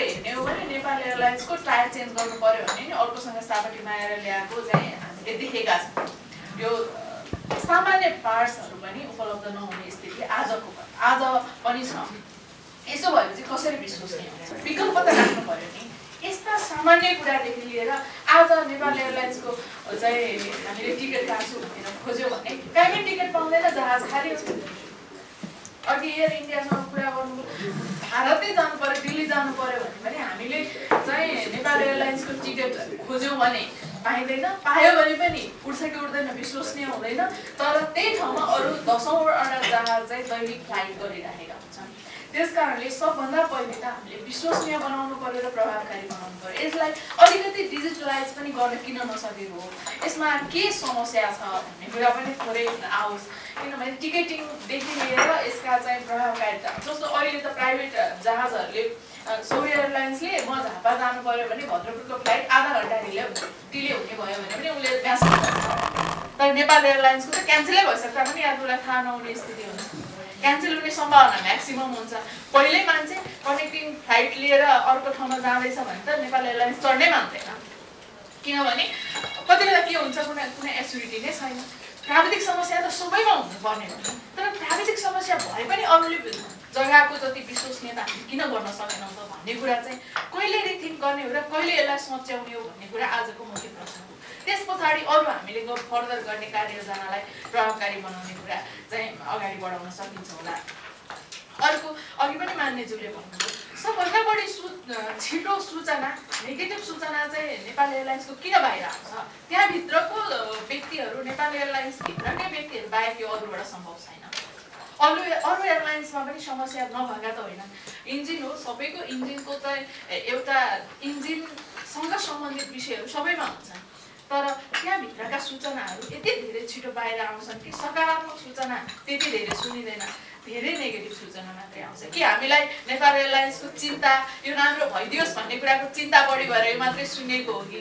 हिसाबले हेर्ने हो भने नेपाल एयरलाइन्सको टायर चेन्ज गर्नु पऱ्यो भने नि अर्कोसँग साबटीमा आएर ल्याएको चाहिँ हामीले देखेका छौँ। यो सामान्य पार्ट्सहरू पनि उपलब्ध नहुने स्थिति आजको आज पनि छ। यसो भएपछि कसरी विश्वसनीय हुन्छ विकल्प त राख्नु पऱ्यो नि। यस्ता सामान्य कुरादेखि लिएर आज नेपाल एयरलाइन्सको चाहिँ हामीले टिकट काट्छु भनेर खोज्यो भने कहीँ पनि टिकट पाउँदैन जहाज खाली हुन्छ। अघि एयर इन्डियासँग कुरा गर्नु भारतै जानु पऱ्यो दिल्ली जानु पऱ्यो भने पनि हामीले चाहिँ नेपाल एयरलाइन्सको टिकट खोज्यौँ भने पाइँदैन। पायो भने पनि उड्छ कि उड्दैन विश्वसनीय हुँदैन। तर त्यही ठाउँमा अरू दसौँवटा जहाज चाहिँ दैनिक फ्लाइट गरिराखेका हुन्छन्। त्यस कारणले सबभन्दा पहिले त हामीले विश्वसनीय बनाउनु पर्यो र प्रभावकारी बनाउनु पर्यो। यसलाई अलिकति डिजिटलाइज पनि गर्न किन नसकेको हो? यसमा के समस्या छ भन्ने कुरा पनि थोरै आओस्। किनभने टिकटिङदेखि लिएर यसका चाहिँ प्रभावकारिता जस्तो अहिले त प्राइभेट जहाजहरूले सौर्य एयरलाइन्सले म झापा जानु पऱ्यो भने भद्रपुरको फ्लाइट आधा घन्टा ढिले डिले हुने भयो भने पनि उसले तर नेपाल एयरलाइन्सको त क्यान्सलै भइसक्दा पनि यात्रुलाई थाहा नहुने स्थिति हुन्छ क्यान्सल हुने सम्भावना म्याक्सिमम् हुन्छ। पहिल्यै मान्छे कनेक्टिङ फ्लाइट लिएर अर्को ठाउँमा जाँदैछ भने त नेपाल एयरलाइन्स चढ्नै मान्दैन। किनभने कति बेला के हुन्छ कुनै कुनै एस्युरिटी नै छैन। प्राविधिक समस्या त सबैमा हुनुपर्ने हो तर प्राविधिक समस्या भए पनि अरूले जग्गाको जति विश्वसनीयता हामीले किन गर्न सकेनौँ त भन्ने कुरा चाहिँ कहिले रिथिङ्क गर्ने हो र कहिले यसलाई सच्याउने हो भन्ने कुरा आजको मुख्य प्रश्न हो। त्यस पछाडि अरू हामीले फर्दर गर्ने कार्ययोजनालाई प्रभावकारी बनाउने कुरा चाहिँ अगाडि बढाउन सकिन्छ होला। अर्को अघि पनि मान्यज्यूले भन्नुभयो। सबभन्दा बढी सु छिटो सूचना नेगेटिभ सूचना चाहिँ नेपाल एयरलाइन्सको किन बाहिर आउँछ? त्यहाँभित्रको व्यक्तिहरू नेपाल एयरलाइन्सभित्रकै व्यक्तिहरू बाहेक यो अरूबाट सम्भव छैन। अरू अरू एयरलाइन्समा पनि समस्या नभएका त होइनन्। इन्जिन हो सबैको इन्जिनको त एउटा इन्जिनसँग सम्बन्धित विषयहरू सबैमा हुन्छन्। तर त्यहाँभित्रका सूचनाहरू यति धेरै छिटो बाहिर आउँछन् कि सकारात्मक सूचना त्यति धेरै सुनिँदैन। धेरै नेगेटिभ सूचना मात्रै आउँछ। कि हामीलाई नेपाल एयरलाइन्सको चिन्ता यो राम्रो भइदियोस् भन्ने कुराको चिन्ता बढी भएर यो मात्रै सुनेको हो कि?